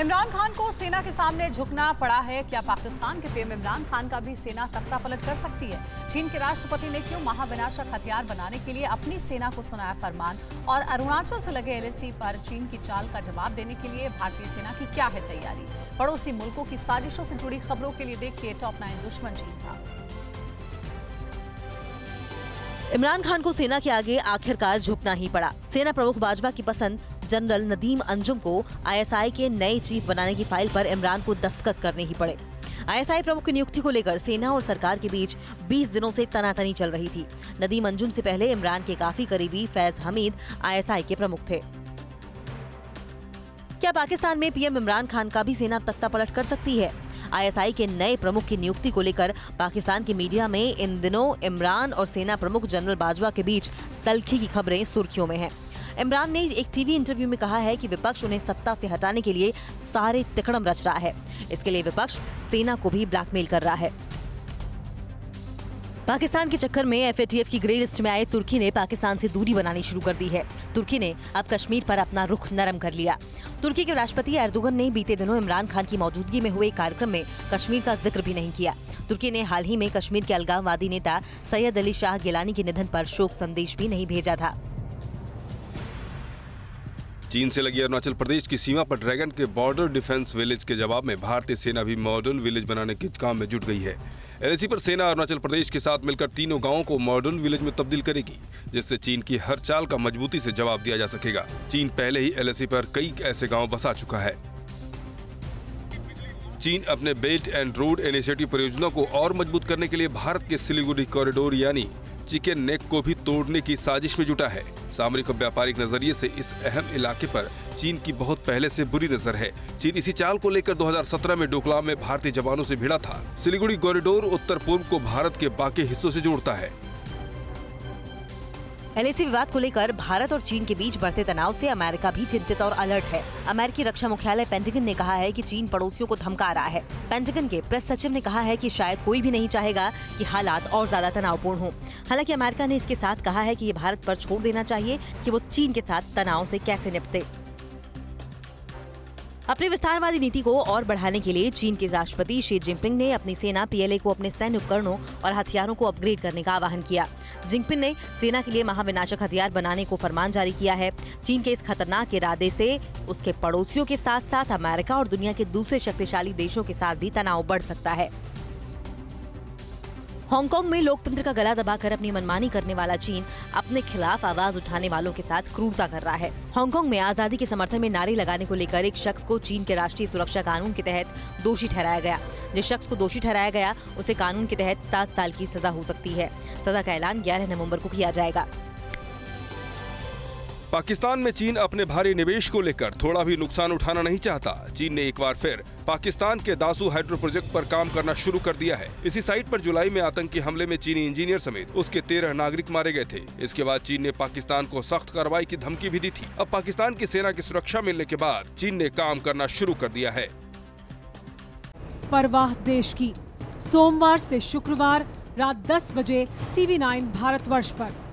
इमरान खान को सेना के सामने झुकना पड़ा है। क्या पाकिस्तान के पीएम इमरान खान का भी सेना तख्ता पलट कर सकती है? चीन के राष्ट्रपति ने क्यों महाविनाशक हथियार बनाने के लिए अपनी सेना को सुनाया फरमान? और अरुणाचल से लगे एलएसी पर चीन की चाल का जवाब देने के लिए भारतीय सेना की क्या है तैयारी? पड़ोसी मुल्कों की साजिशों से जुड़ी खबरों के लिए देखिए टॉप नाइन दुश्मन चीन था इमरान खान को सेना के आगे आखिरकार झुकना ही पड़ा। सेना प्रमुख बाजवा की पसंद जनरल नदीम अंजुम को आईएसआई के नए चीफ बनाने की फ़ाइल पर इमरान को दस्तखत करने ही पड़े। आईएसआई प्रमुख की नियुक्ति को लेकर सेना और सरकार के बीच 20 दिनों से तनातनी चल रही थी। नदीम अंजुम से पहले इमरान के काफ़ी करीबी फैज हमीद आईएसआई के प्रमुख थे। क्या पाकिस्तान में पीएम इमरान खान का भी सेना तख्ता पलट कर सकती है? आईएसआई के नए प्रमुख की नियुक्ति को लेकर पाकिस्तान की मीडिया में इन दिनों इमरान और सेना प्रमुख जनरल बाजवा के बीच तलखी की खबरें सुर्खियों में हैं। इमरान ने एक टीवी इंटरव्यू में कहा है कि विपक्ष उन्हें सत्ता से हटाने के लिए सारे तिकड़म रच रहा है। इसके लिए विपक्ष सेना को भी ब्लैकमेल कर रहा है। पाकिस्तान के चक्कर में एफएटीएफ की ग्रे लिस्ट में आए तुर्की ने पाकिस्तान से दूरी बनानी शुरू कर दी है। तुर्की ने अब कश्मीर पर अपना रुख नरम कर लिया। तुर्की के राष्ट्रपति एर्दोगन ने बीते दिनों इमरान खान की मौजूदगी में हुए कार्यक्रम में कश्मीर का ज़िक्र भी नहीं किया। तुर्की ने हाल ही में कश्मीर के अलगाववादी नेता सैयद अली शाह गिलानी के निधन पर शोक संदेश भी नहीं भेजा था। चीन से लगी अरुणाचल प्रदेश की सीमा पर ड्रैगन के बॉर्डर डिफेंस विलेज के जवाब में भारतीय सेना भी मॉडर्न विलेज बनाने के काम में जुट गई है। एलएसी पर सेना अरुणाचल प्रदेश के साथ मिलकर तीनों गाँवों को मॉडर्न विलेज में तब्दील करेगी, जिससे चीन की हर चाल का मजबूती से जवाब दिया जा सकेगा। चीन पहले ही एलएसी पर कई ऐसे गाँव बसा चुका है। चीन अपने बेल्ट एंड रोड इनिशिएटिव परियोजना को और मज़बूत करने के लिए भारत के सिलीगुड़ी कॉरिडोर यानी चिकन नेक को भी तोड़ने की साजिश में जुटा है। सामरिक और व्यापारिक नज़रिए से इस अहम इलाके पर चीन की बहुत पहले से बुरी नज़र है। चीन इसी चाल को लेकर 2017 में डोकलाम में भारतीय जवानों से भिड़ा था। सिलीगुड़ी कॉरिडोर उत्तर पूर्व को भारत के बाकी हिस्सों से जोड़ता है। एलएसी विवाद को लेकर भारत और चीन के बीच बढ़ते तनाव से अमेरिका भी चिंतित और अलर्ट है। अमेरिकी रक्षा मुख्यालय पेंटागन ने कहा है कि चीन पड़ोसियों को धमका रहा है। पेंटागन के प्रेस सचिव ने कहा है कि शायद कोई भी नहीं चाहेगा कि हालात और ज़्यादा तनावपूर्ण हो। हालाँकि अमेरिका ने इसके साथ कहा है कि ये भारत पर छोड़ देना चाहिए कि वो चीन के साथ तनाव से कैसे निपटे। अपनी विस्तारवादी नीति को और बढ़ाने के लिए चीन के राष्ट्रपति शी जिनपिंग ने अपनी सेना, पीएलए को अपने सैन्य उपकरणों और हथियारों को अपग्रेड करने का आह्वान किया। जिनपिंग ने सेना के लिए महाविनाशक हथियार बनाने को फरमान जारी किया है। चीन के इस खतरनाक इरादे से उसके पड़ोसियों के साथ साथ अमेरिका और दुनिया के दूसरे शक्तिशाली देशों के साथ भी तनाव बढ़ सकता है। हांगकांग में लोकतंत्र का गला दबाकर अपनी मनमानी करने वाला चीन अपने खिलाफ आवाज़ उठाने वालों के साथ क्रूरता कर रहा है। हांगकांग में आज़ादी के समर्थन में नारे लगाने को लेकर एक शख्स को चीन के राष्ट्रीय सुरक्षा कानून के तहत दोषी ठहराया गया। जिस शख्स को दोषी ठहराया गया, उसे कानून के तहत सात साल की सजा हो सकती है। सजा का ऐलान ग्यारह नवंबर को किया जाएगा। पाकिस्तान में चीन अपने भारी निवेश को लेकर थोड़ा भी नुकसान उठाना नहीं चाहता। चीन ने एक बार फिर पाकिस्तान के दासू हाइड्रो प्रोजेक्ट पर काम करना शुरू कर दिया है। इसी साइट पर जुलाई में आतंकी हमले में चीनी इंजीनियर समेत उसके तेरह नागरिक मारे गए थे। इसके बाद चीन ने पाकिस्तान को सख्त कार्रवाई की धमकी भी दी थी। अब पाकिस्तान की सेना की सुरक्षा मिलने के बाद चीन ने काम करना शुरू कर दिया है। परवाह देश की। सोमवार से शुक्रवार रात 10 बजे टीवी 9 भारतवर्ष पर।